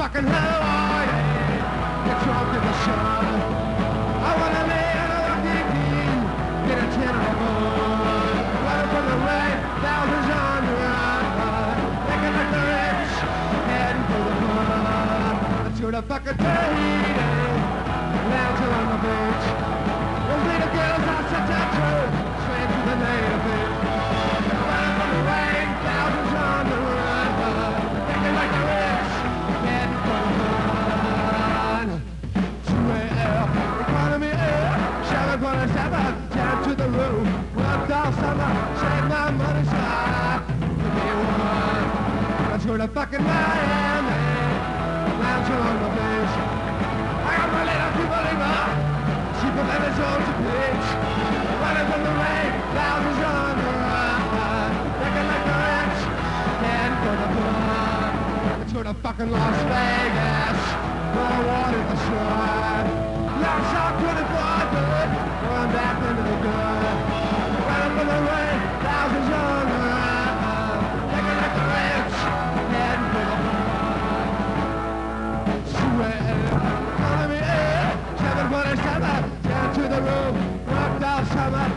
fucking hell! Hawaii. Get drunk in the sun. I wanna lay on a lucky beam. Get a tin of gold. Running from the rain, thousands on the run. Making like the rich, heading for the fun. Let's go to fucking Tahiti. Lounging on the beach. Room. Worked all summer, my one. Let's go to fucking Miami. Lounging on the beach. I got my little people in She put them in zones to pitch. Running from the rain, thousands on the run. Looking like the rich, heading for the fun. Let's go to fucking Las Vegas. I wanted the sun. Down to the room, worked all summer,